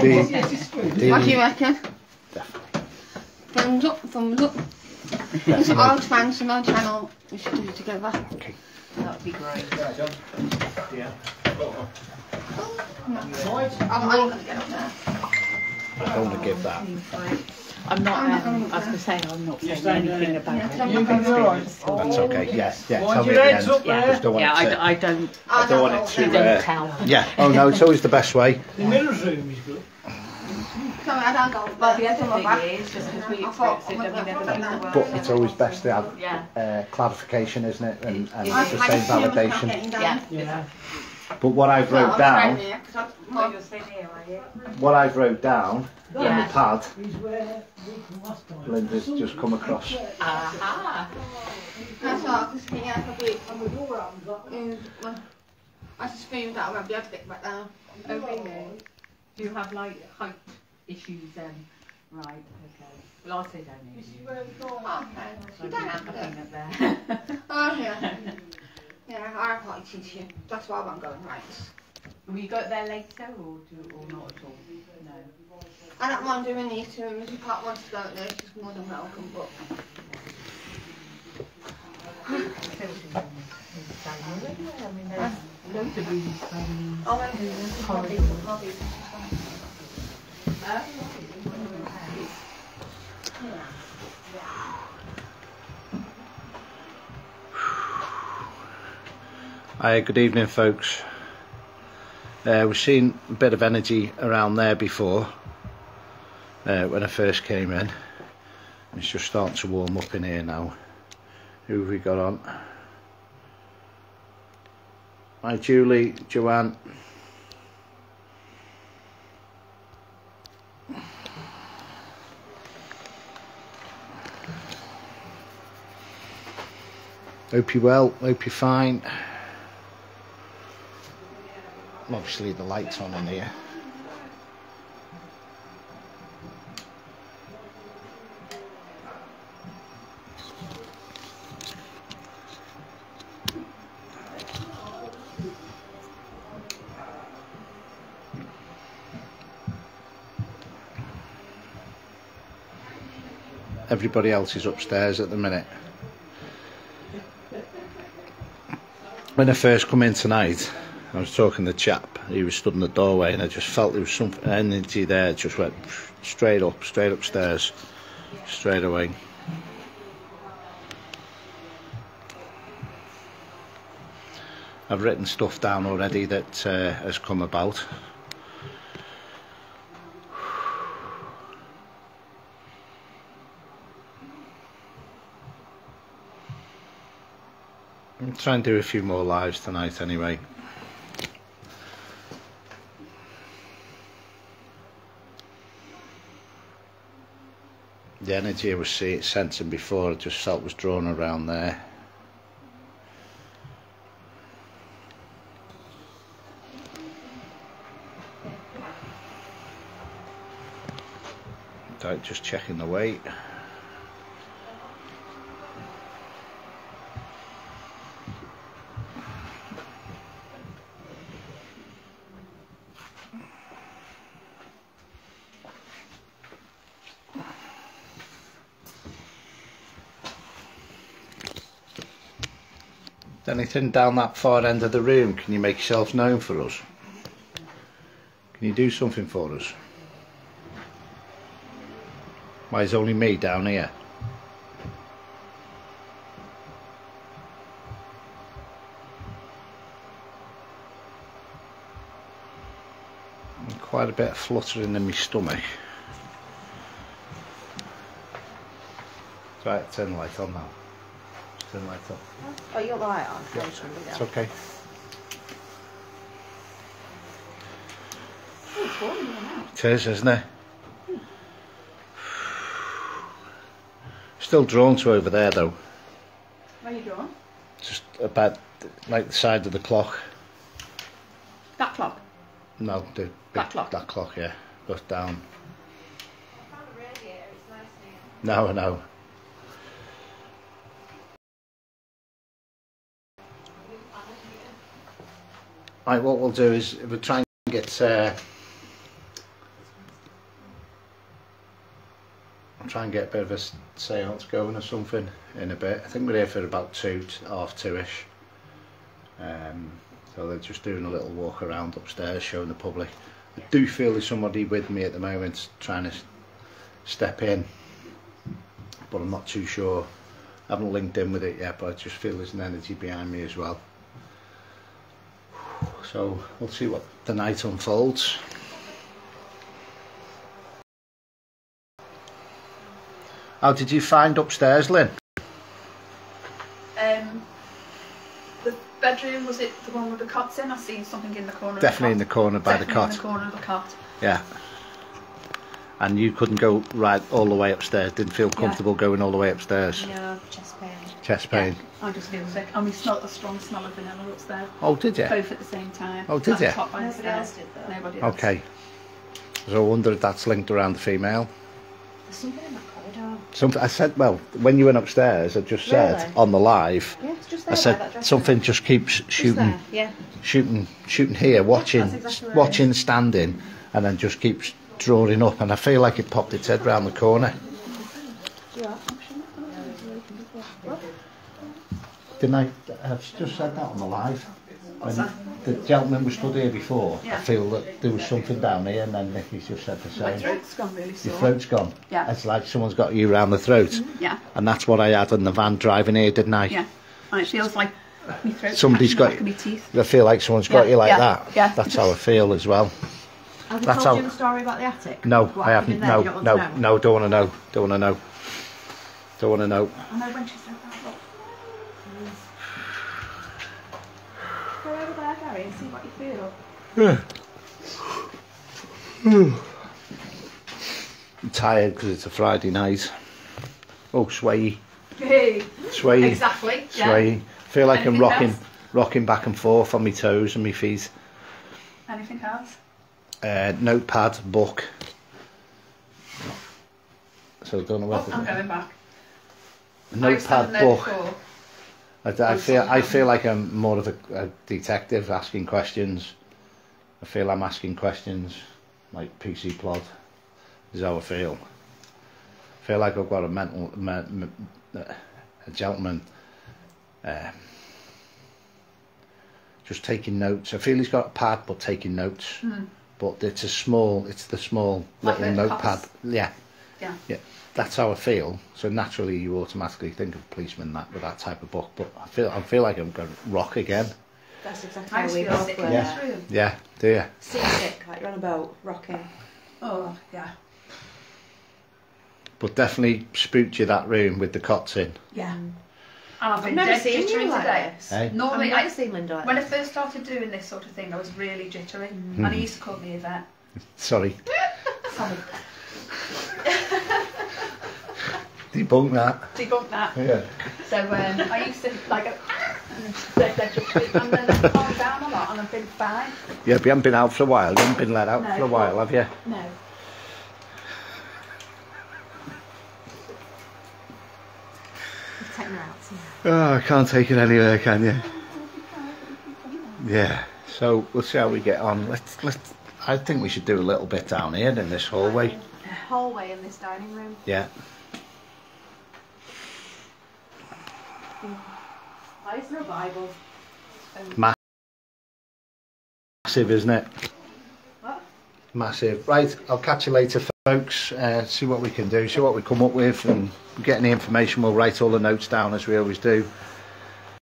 The, What do you reckon? definitely. Thumbs up, thumbs up. It's definitely. all fans on our channel. We should do it together. Okay. That would be great. Yeah. I'm, I'm gonna get up there. I don't want to give that. I'm not, I'm not um, I was going to say, I'm not saying anything about Yeah, what don't you've look over experienced. That's okay. Yes. Yeah. Tell me at the end. Yeah, I just don't want yeah, it to. I, I don't, I don't want it you to. don't Uh, tell. yeah. Oh no, it's always the best way. The mirror's room is good. I don't go. Well, the there. other Come back. thing is, just because we I thought- experienced it, then we never know the But it's always best to have Yeah, uh, clarification, isn't it? And, and I- the same just feel it's not validation. yeah. Yeah. But what I've wrote I'm down, trying here, 'cause I- well, you're sitting here, what I've wrote down on the pad, He's where we can last time. Linda's just come across. Aha. That's all, because here, I could be, um, I just screamed out, I'd be able to get back down. Oh, really? Do you have like height issues then? Right, okay. Well, I'll sit down here. Oh, okay. You I've don't been, have I've to. up there. Oh, yeah. Yeah, I quite teach you. That's why I'm going right. Will you go there later or, do, or not at all? No. I don't mind doing these two, and if you part wants to go there, she's more than welcome, but I mean, there's loads of rooms from I'll make it Hi, good evening, folks. Uh, we've seen a bit of energy around there before uh, when I first came in. It's just starting to warm up in here now. Who have we got on? Hi, Julie, Joanne. Hope you're well, hope you're fine. Obviously the lights on in here. Everybody else is upstairs at the minute. When I first come in tonight, I was talking to the chap. He was stood in the doorway, and I just felt there was some energy there. It just went straight up, straight upstairs, straight away. I've written stuff down already that uh, has come about. I'm trying to do a few more lives tonight anyway. The energy I was see- sensing before I just felt was drawn around there. Right, just checking the weight. Anything down that far end of the room? Can you make yourself known for us? Can you do something for us? Why is only me down here? Quite a bit of fluttering in my stomach. Right, turn the light on now. Just turn the light on. Oh, you're right, on. Yeah, It's okay. It is, isn't it? Still drawn to over there though. Where are you drawn? Just about like the side of the clock. That clock. No, the big, That clock? That clock, yeah. Goes down. No, no. Right, what we'll do is we'll try and get. Uh, try and get a bit of a seance going or something in a bit. I think we're here for about two, half two-ish. Um, so they're just doing a little walk around upstairs, showing the public. I do feel there's somebody with me at the moment trying to step in, but I'm not too sure. I haven't linked in with it yet, but I just feel there's an energy behind me as well. So we'll see what the night unfolds. How did you find upstairs, Lynn? Um, the bedroom was it the one with the cots in? I seen something in the corner. Definitely in of the the corner by the Definitely cot. In the corner of the cot. Yeah. And you couldn't go right all the way upstairs. Didn't feel comfortable going all the way upstairs. No, chest pain. Chest pain. I just feel sick, and we smelt a strong smell of vanilla upstairs, Oh, did you? both at the same time. Oh, did At the ya? top by the Nobody stairs. else did though. Nobody else. Okay. So I wonder if that's linked around the female. There's something in that corridor. Something I said. Well, when you went upstairs, I just said Really? on the live. Yeah, it's just I there. by that said dresser. something just keeps Just shooting, there, Yeah. shooting, shooting here, watching, that's exactly right. watching, standing, and then just keeps drawing up. And I feel like it popped its head round the corner. Yeah. Didn't I? Uh, I've just said that on the live. What's When that? the gentleman was stood here before, I feel that there was something down here, and then Nicky's just said the My same. throat's gone really Your throat's gone. Yeah. It's like someone's got you round the throat. Mm-hmm. Yeah, And that's what I had in the van driving here, didn't I? yeah. And it feels like my throat's Somebody's got- the my teeth. I feel like someone's got Yeah, you like yeah, that. yeah. That's how I feel as well. Have you That's told how- you the story about the attic? No, What I haven't. No, You don't want no, no, don't want to know. Don't want to know. Don't want to know. I know when she said that. Look. Go there, and see what you feel. I'm tired because it's a Friday night. Oh, sway, Hey, sway, exactly. Yeah. sway. Feel like I'm rocking, else? rocking back and forth on my toes and my feet. Anything else? Uh, notepad, book. So I don't know Oh, I'm going back. I was standing notepad, book. before. I, I feel I feel like I'm more of a, a detective asking questions. I feel I'm asking questions like PC Plod is how I feel. I feel like I've got a mental me, me, a gentleman uh, just taking notes. I feel he's got a pad but taking notes. But it's a small it's the small. Like little notepad. Yeah. Yeah. Yeah, that's how I feel. So naturally, you automatically think of policeman that with that type of book. But I feel I feel like I'm going to rock again. That's exactly how we feel both were. in Yeah. this room. Yeah, do you? Seasick, like you're on a boat, rocking. Oh, yeah. But definitely spooked you that room with the cots in. Yeah. And I've I've been never dead seen jittery you like today. this. Hey? Normally, I've I, seen Linda like when I first started doing this sort of thing, I was really jittery. Hmm. And he used to call me Yvette. Sorry, Sorry. Debunk that. Debunk that. Yeah. So um, I used to like, go, and dead, dead jittery. And then I've calmed down a lot and I've been fine. Yeah, but you haven't been out for a while. You haven't been let out No. for a while, have you? No. Take me out. see. Oh, I can't take it anywhere, can you? Yeah. So we'll see how we get on. Let's let's. I think we should do a little bit down here in this hallway. Hallway in this dining room. Yeah. Why is there a Bible? Massive, isn't it? What? Massive. Right, I'll catch you later, folks. Uh, see what we can do, see what we come up with, and get any information. We'll write all the notes down as we always do.